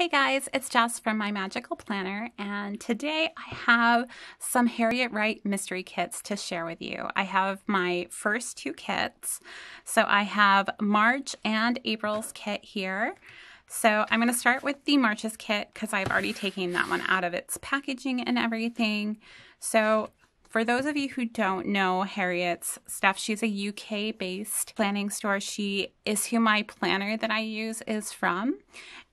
Hey guys, it's Jess from My Magical Planner, and today I have some Harriet Wright mystery kits to share with you. I have my first two kits. So I have March and April's kit here. So I'm going to start with the March's kit because I've already taken that one out of its packaging and everything. So for those of you who don't know Harriet's stuff, she's a UK based planning store. She is who my planner that I use is from.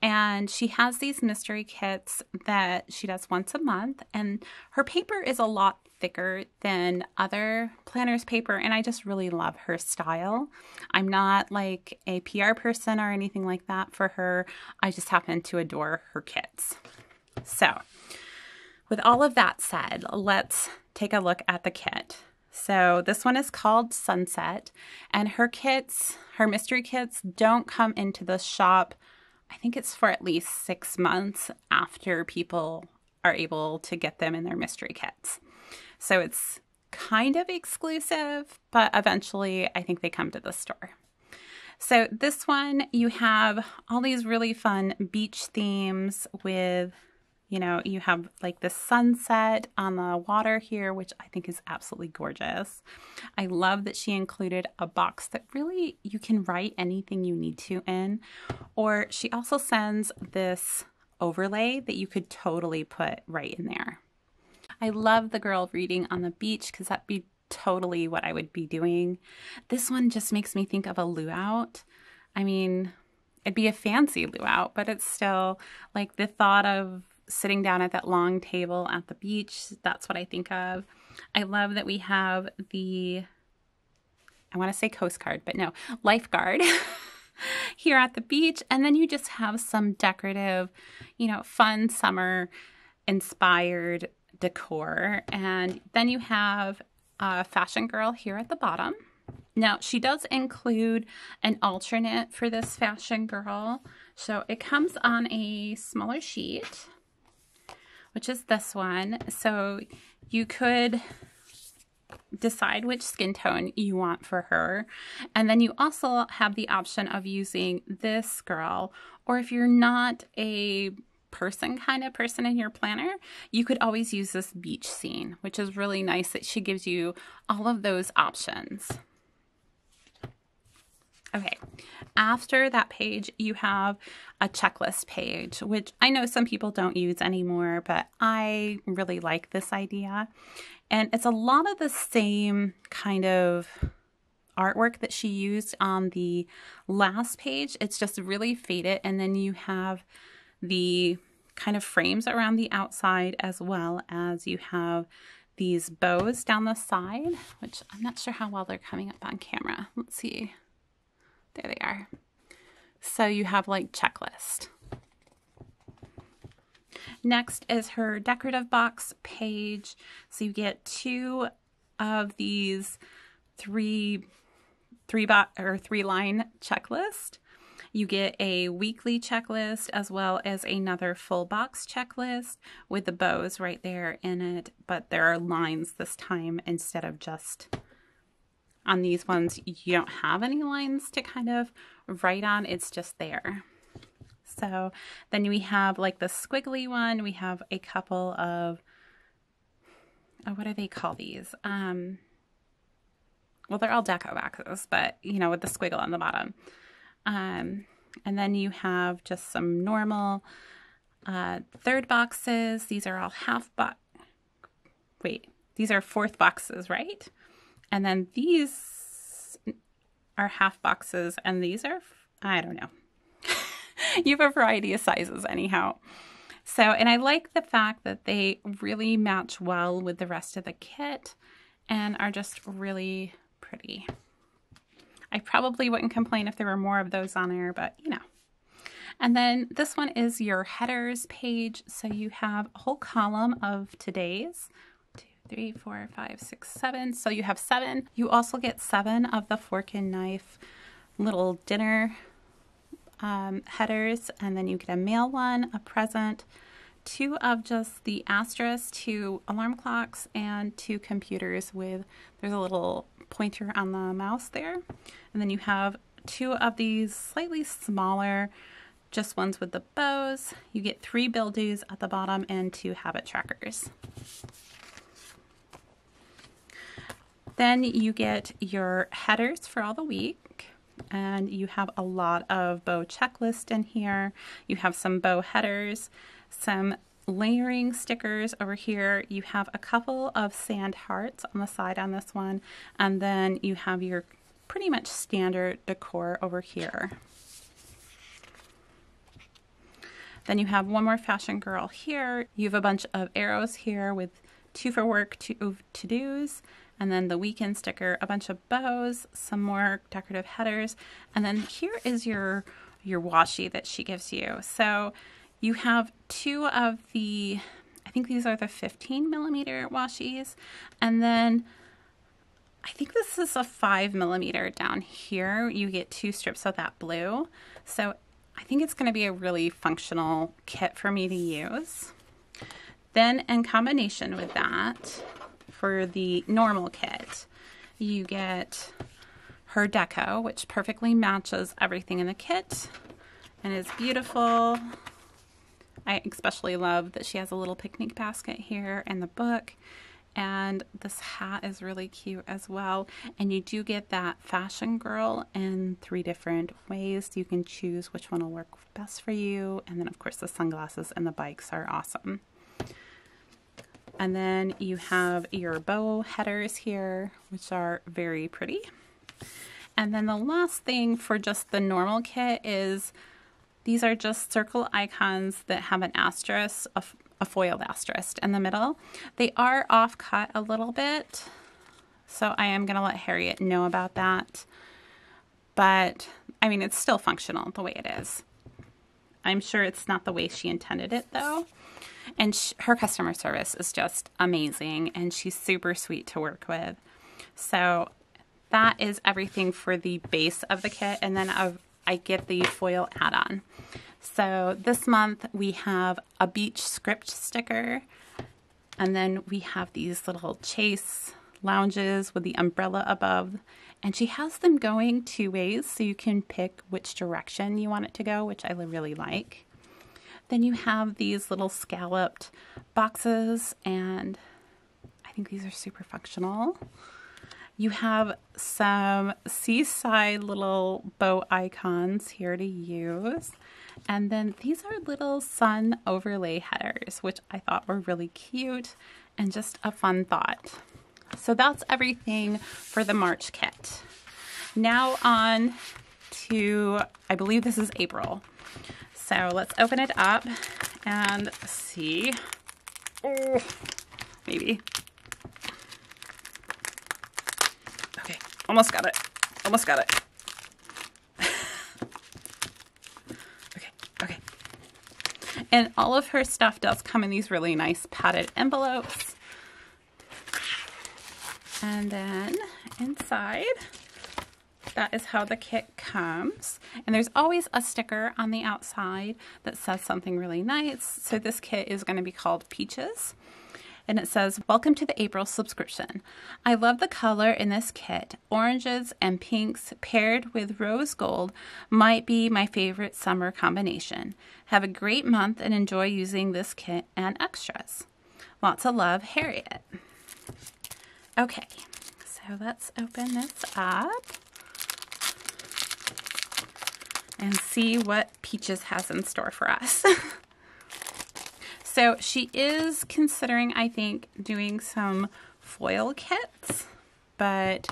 And she has these mystery kits that she does once a month. And her paper is a lot thicker than other planners paper and I just really love her style. I'm not like a PR person or anything like that for her. I just happen to adore her kits. So, with all of that said, let's take a look at the kit. So this one is called Sunset, and her kits, her mystery kits, don't come into the shop. I think it's for at least six months after people are able to get them in their mystery kits. So it's kind of exclusive, but eventually I think they come to the store. So this one, you have all these really fun beach themes with you know, you have like the sunset on the water here, which I think is absolutely gorgeous. I love that she included a box that really you can write anything you need to in. Or she also sends this overlay that you could totally put right in there. I love the girl reading on the beach because that'd be totally what I would be doing. This one just makes me think of a luau. I mean, it'd be a fancy luau, but it's still like the thought of sitting down at that long table at the beach. That's what I think of. I love that we have the, I want to say Coast Guard, but no, lifeguard here at the beach. And then you just have some decorative, you know, fun summer inspired decor. And then you have a fashion girl here at the bottom. Now, she does include an alternate for this fashion girl. So it comes on a smaller sheet which is this one. So you could decide which skin tone you want for her. And then you also have the option of using this girl, or if you're not a person kind of person in your planner, you could always use this beach scene, which is really nice that she gives you all of those options. Okay, after that page, you have a checklist page, which I know some people don't use anymore, but I really like this idea. And it's a lot of the same kind of artwork that she used on the last page. It's just really faded. And then you have the kind of frames around the outside as well as you have these bows down the side, which I'm not sure how well they're coming up on camera. Let's see. There they are. So you have like checklist. Next is her decorative box page. So you get two of these three three bot or three line checklist. You get a weekly checklist as well as another full box checklist with the bows right there in it, but there are lines this time instead of just on these ones, you don't have any lines to kind of write on. It's just there. So then we have like the squiggly one. We have a couple of, oh, what do they call these? Um, well, they're all deco boxes, but you know, with the squiggle on the bottom. Um, and then you have just some normal uh, third boxes. These are all half box. Wait, these are fourth boxes, right? And then these are half boxes, and these are, I don't know. you have a variety of sizes, anyhow. So, and I like the fact that they really match well with the rest of the kit and are just really pretty. I probably wouldn't complain if there were more of those on there, but you know. And then this one is your headers page. So you have a whole column of today's three, four, five, six, seven. So you have seven. You also get seven of the fork and knife little dinner um, headers, and then you get a mail one, a present, two of just the asterisk, two alarm clocks, and two computers with there's a little pointer on the mouse there. And then you have two of these slightly smaller just ones with the bows. You get three bill at the bottom and two habit trackers. Then you get your headers for all the week and you have a lot of bow checklist in here. You have some bow headers, some layering stickers over here. You have a couple of sand hearts on the side on this one, and then you have your pretty much standard decor over here. Then you have one more fashion girl here. You have a bunch of arrows here with two for work, two to-dos, and then the weekend sticker, a bunch of bows, some more decorative headers, and then here is your your washi that she gives you. So you have two of the, I think these are the 15 millimeter washies, and then I think this is a five millimeter down here. You get two strips of that blue. So I think it's going to be a really functional kit for me to use. Then in combination with that, for the normal kit, you get her deco, which perfectly matches everything in the kit and is beautiful. I especially love that she has a little picnic basket here and the book. And this hat is really cute as well. And you do get that fashion girl in three different ways. You can choose which one will work best for you. And then, of course, the sunglasses and the bikes are awesome. And then you have your bow headers here, which are very pretty. And then the last thing for just the normal kit is these are just circle icons that have an asterisk, a, a foiled asterisk in the middle. They are off cut a little bit, so I am going to let Harriet know about that. But, I mean, it's still functional the way it is. I'm sure it's not the way she intended it, though. And her customer service is just amazing and she's super sweet to work with. So that is everything for the base of the kit. And then I've, I get the foil add on. So this month we have a beach script sticker. And then we have these little chaise lounges with the umbrella above. And she has them going two ways so you can pick which direction you want it to go, which I really like. Then you have these little scalloped boxes, and I think these are super functional. You have some seaside little bow icons here to use. And then these are little sun overlay headers, which I thought were really cute and just a fun thought. So that's everything for the March kit. Now on to, I believe this is April. So let's open it up and see. Oh, maybe. Okay, almost got it. Almost got it. okay, okay. And all of her stuff does come in these really nice padded envelopes. And then inside that is how the kit comes. And there's always a sticker on the outside that says something really nice. So this kit is going to be called Peaches. And it says, Welcome to the April subscription. I love the color in this kit. Oranges and pinks paired with rose gold might be my favorite summer combination. Have a great month and enjoy using this kit and extras. Lots of love, Harriet. Okay, so let's open this up and see what Peaches has in store for us. so she is considering, I think, doing some foil kits, but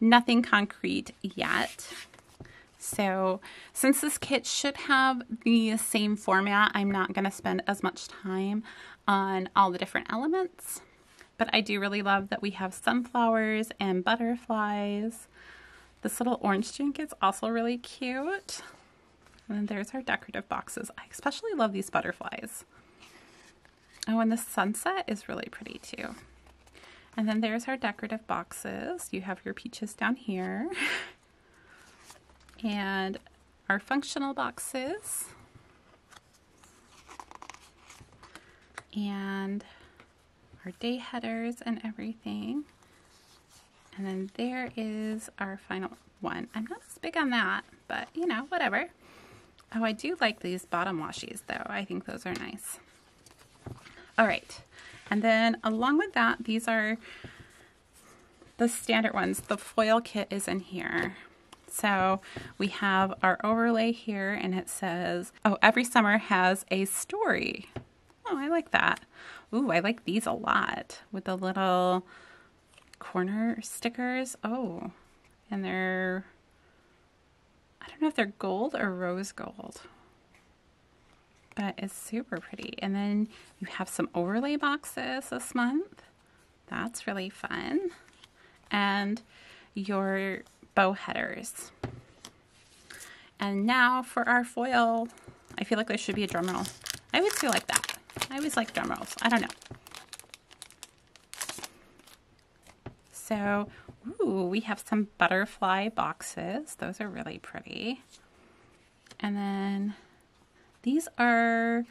nothing concrete yet. So since this kit should have the same format, I'm not going to spend as much time on all the different elements. But I do really love that we have sunflowers and butterflies. This little orange drink is also really cute. And then there's our decorative boxes. I especially love these butterflies. Oh, and the sunset is really pretty too. And then there's our decorative boxes. You have your peaches down here. and our functional boxes. And our day headers and everything. And then there is our final one. I'm not as big on that, but you know, whatever. Oh, I do like these bottom washies though. I think those are nice. All right. And then along with that, these are the standard ones. The foil kit is in here. So we have our overlay here and it says, oh, every summer has a story. Oh, I like that. Ooh, I like these a lot with the little corner stickers. Oh, and they're, I don't know if they're gold or rose gold, but it's super pretty. And then you have some overlay boxes this month. That's really fun. And your bow headers. And now for our foil, I feel like there should be a drum roll. I always feel like that. I always like drum rolls. I don't know. So, ooh, we have some butterfly boxes. Those are really pretty. And then these are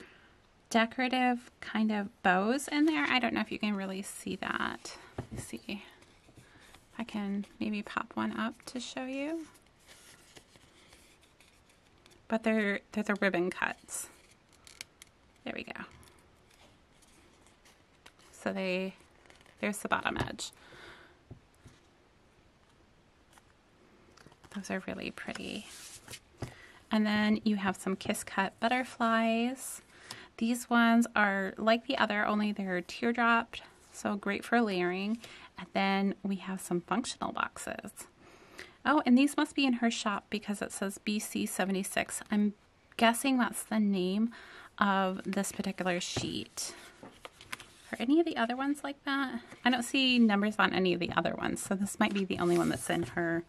decorative kind of bows in there. I don't know if you can really see that. Let me see. I can maybe pop one up to show you. But they're, they're the ribbon cuts. There we go. So they, there's the bottom edge. Those are really pretty. And then you have some Kiss Cut butterflies. These ones are like the other, only they're teardropped, so great for layering. And then we have some functional boxes. Oh, and these must be in her shop because it says BC76. I'm guessing that's the name of this particular sheet. Are any of the other ones like that? I don't see numbers on any of the other ones, so this might be the only one that's in her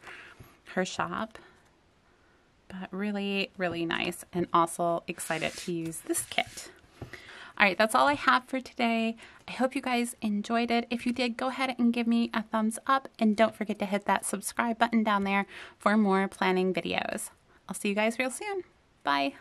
her shop. But really, really nice and also excited to use this kit. All right, that's all I have for today. I hope you guys enjoyed it. If you did, go ahead and give me a thumbs up and don't forget to hit that subscribe button down there for more planning videos. I'll see you guys real soon. Bye.